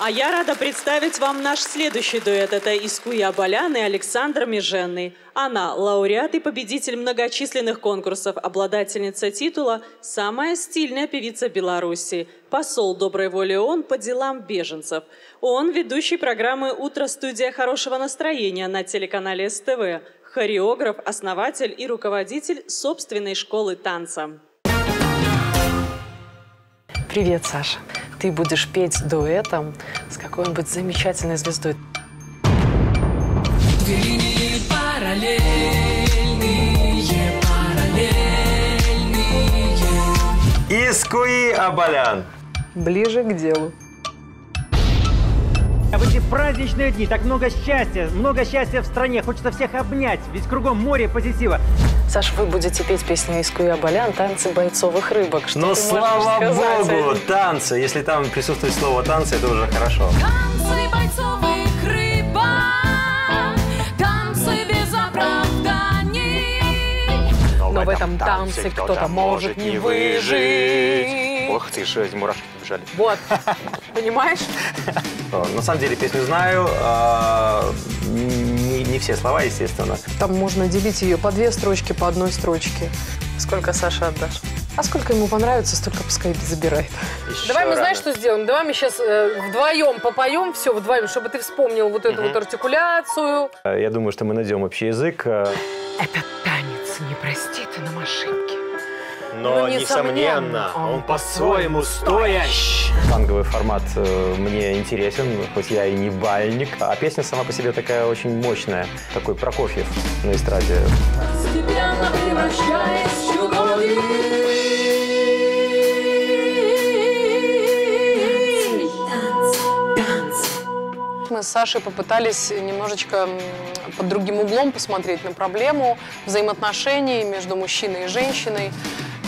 А я рада представить вам наш следующий дуэт. Это Искуя Абалян и Александр Меженный. Она – лауреат и победитель многочисленных конкурсов, обладательница титула «Самая стильная певица Беларуси», посол доброй воли ООН по делам беженцев. Он – ведущий программы «Утро студия хорошего настроения» на телеканале СТВ, хореограф, основатель и руководитель собственной школы танца. Привет, Саша. Ты будешь петь дуэтом с какой-нибудь замечательной звездой. Две линии параллельные, параллельные. Искуи Абалян. Ближе к делу. А в эти праздничные дни так много счастья, много счастья в стране. Хочется всех обнять, ведь кругом море позитива. Саш, вы будете петь песню Искуя Абалян «Танцы бойцовых рыбок». Что Но можешь слава богу, танцы. Если там присутствует слово танцы, это уже хорошо. Танцы бойцовых рыбак, танцы без оправданий. Но в этом танце кто-то может не выжить. Ох ты ж, эти мурашки побежали. Вот, понимаешь? На самом деле песню знаю. Не, не все слова, естественно. Там можно делить ее по две строчки, по одной строчке. Сколько Саше отдашь? А сколько ему понравится, столько пускай забирает. Еще Давай мы рано. знаешь, что сделаем? Давай мы сейчас вдвоем попоем все вдвоем, чтобы ты вспомнил вот эту вот артикуляцию. Э, Я думаю, что мы найдем общий язык. э, Этот танец не простит нам ошибки. Но, Ну, несомненно, несомненно, он по-своему стоящий. Танговый формат э, мне интересен, хоть я и не бальник. А песня сама по себе такая очень мощная. Такой Прокофьев на эстраде. Постепенно превращаясь в чудовищ. Мы с Сашей попытались немножечко под другим углом посмотреть на проблему взаимоотношений между мужчиной и женщиной.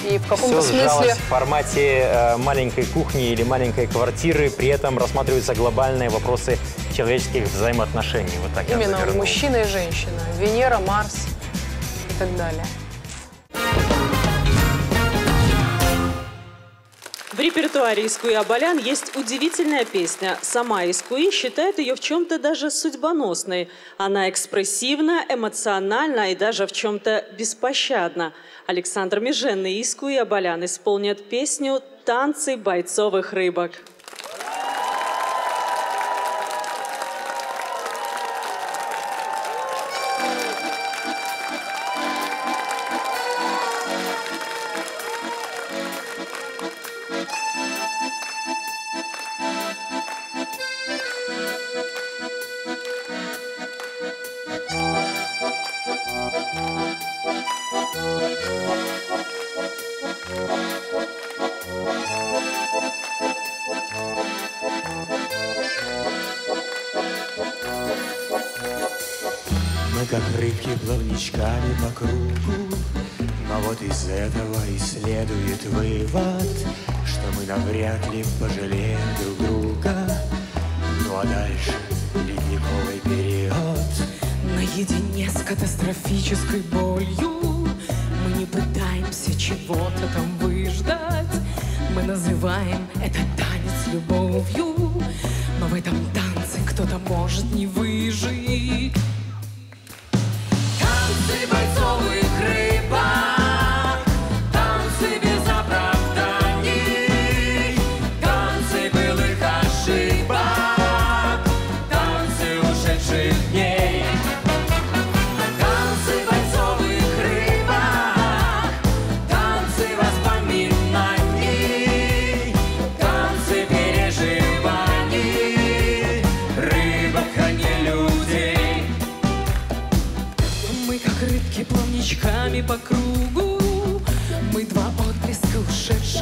И в каком-то Все смысле в формате э, маленькой кухни или маленькой квартиры, при этом рассматриваются глобальные вопросы человеческих взаимоотношений. Вот так именно мужчина и женщина, Венера, Марс и так далее. В репертуаре Искуи Абалян есть удивительная песня. Сама Искуи считает ее в чем-то даже судьбоносной. Она экспрессивна, эмоциональна и даже в чем-то беспощадна. Александр Меженный и Искуи Абалян исполнят песню «Танцы бойцовых рыбок». Как рыбки плавничками по кругу. Но вот из этого и следует вывод Что мы навряд ли пожалеем друг друга. Ну а дальше ледниковый период. Наедине с катастрофической болью Мы не пытаемся чего-то там выждать. Мы называем этот танец любовью Но в этом танце кто-то может не выжить Танцы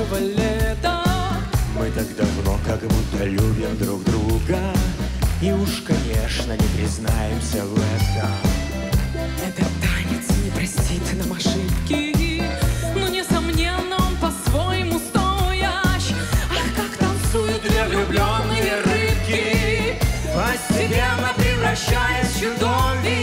ушедшего лета Мы так давно как будто любим друг друга. И уж, конечно, не признаемся в этом. Этот танец не простит нам ошибки. Но, несомненно, он по-своему стоящ. Ах, как танцуют две влюбленные рыбки. Постепенно превращаясь в чудовищ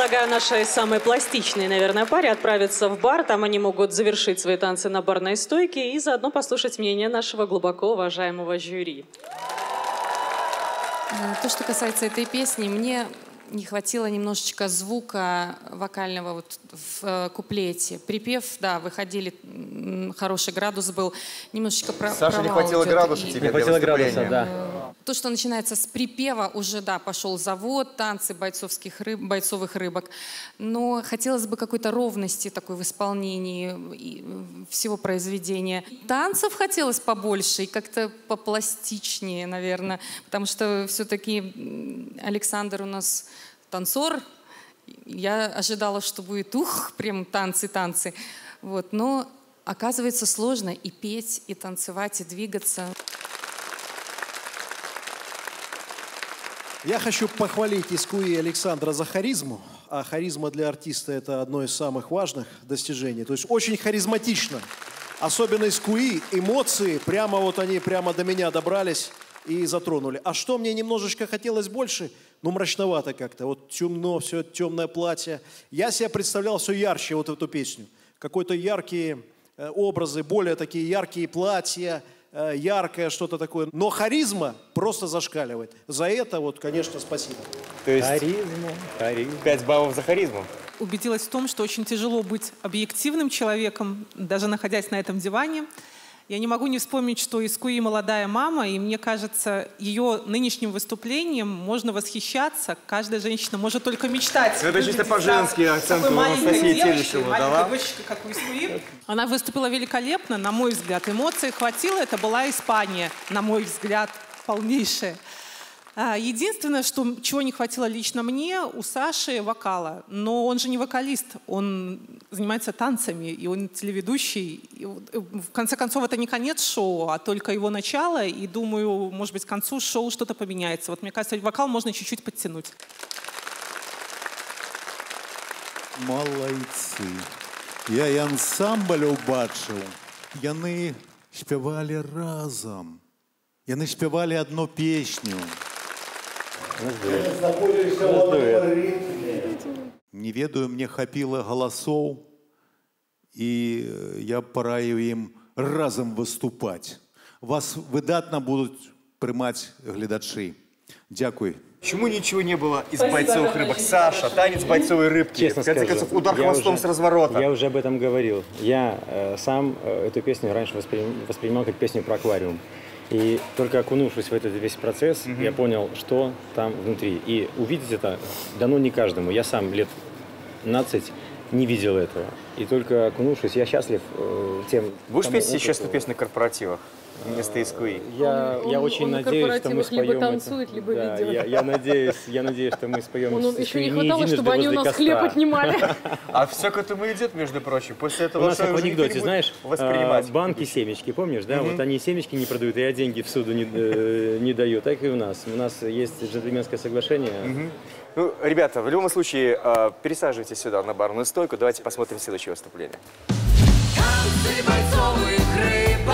предлагаю нашей самой пластичной, наверное, паре отправиться в бар. Там они могут завершить свои танцы на барной стойке и заодно послушать мнение нашего глубоко уважаемого жюри. Э, То, что касается этой песни, мне не хватило немножечко звука вокального вот в э, куплете. Припев, да, выходили, хороший градус был, немножечко про Саша, не хватило идет. градуса И тебе Не хватило градуса, да. То, что начинается с припева, уже, да, пошел завод, танцы бойцовских рыб, бойцовых рыбок. Но хотелось бы какой-то ровности такой в исполнении всего произведения. Танцев хотелось побольше и как-то попластичнее, наверное, потому что все-таки Александр у нас танцор. Я ожидала, что будет, ух, прям танцы-танцы. Вот, но оказывается сложно и петь, и танцевать, и двигаться. Я хочу похвалить Искуи Александра за харизму. А харизма для артиста – это одно из самых важных достижений. То есть очень харизматично. Особенно Искуи, эмоции, прямо вот они прямо до меня добрались и затронули. А что мне немножечко хотелось больше? Ну, мрачновато как-то. Вот темно, все темное платье. Я себе представлял все ярче вот эту песню. Какой-то яркие э, образы, более такие яркие платья, яркое что-то такое. Но харизма просто зашкаливает. За это вот, конечно, спасибо. То есть Харизма, харизма. 5 баллов за харизму. убедилась в том, что очень тяжело быть объективным человеком, даже находясь на этом диване. Я не могу не вспомнить, что Искуи молодая мама, и мне кажется, ее нынешним выступлением можно восхищаться. Каждая женщина может только мечтать. Это чисто по-женски такой маленькой Анастасии маленькой дала. дочкой, как у Искуи. Она выступила великолепно, на мой взгляд. Эмоций хватило, это была Испания, на мой взгляд, полнейшая. А, Единственное, что, чего не хватило лично мне, у Саши вокала. Но он же не вокалист, он занимается танцами, и он телеведущий. И вот, э, в конце концов, это не конец шоу, а только его начало. И думаю, может быть, к концу шоу что-то поменяется. Вот мне кажется, вокал можно чуть-чуть подтянуть. Молодцы. Я і ансамбль бачив. Яны спявалі разом. Яны спявалі одну песню. Не ведаю, мне хапіла галасоў і э, я параіў ім разам выступаць. Вас выдатна будуць прымаць гледачы. Дзякуй. Почему ничего не было из бойцовых рыбок? Саша, танец бойцовой рыбки. Честно в конце скажу, концов, удар я хвостом уже- с разворота. Я уже об этом говорил. Я э, сам э, эту песню раньше воспри- воспринимал как песню про аквариум. И только окунувшись в этот весь процесс, я понял, что там внутри. И увидеть это дано не каждому. Я сам лет 15 не видел этого. И только окунувшись, я счастлив э, тем... Будешь петь сейчас на корпоративах вместо Искуи? Я, я Он- очень он на надеюсь, что мы корпоративах либо споем танцует, это. либо Да, я, я надеюсь, я надеюсь, что мы споем Он, он еще еще не хватало, единожды чтобы они у нас хлеб костра. отнимали. А все к этому идет, между прочим. После этого У нас как в анекдоте, не знаешь, воспринимать. а, банки семечки, помнишь, да? Вот они семечки не продают, и я деньги в суду не, э, не даю. Так и у нас. У нас есть джентльменское соглашение. Ну, ребята, в любом случае, э, пересаживайтесь сюда, на барную стойку. Давайте посмотрим следующее выступление. Танцы бойцовых без